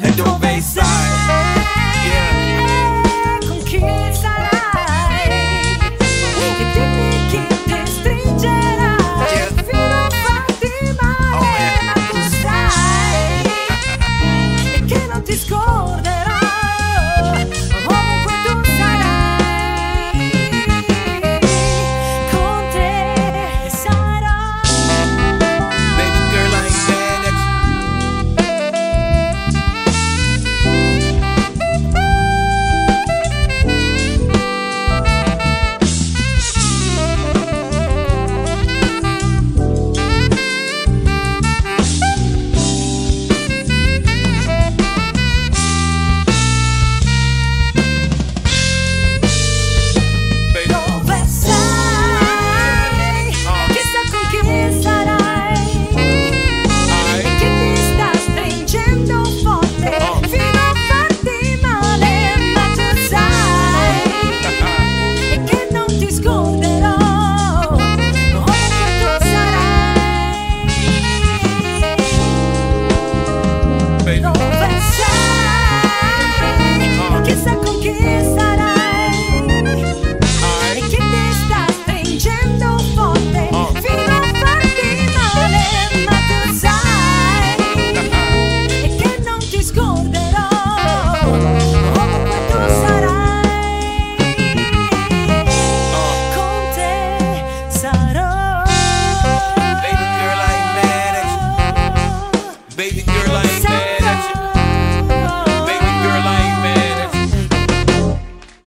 Head over side bathing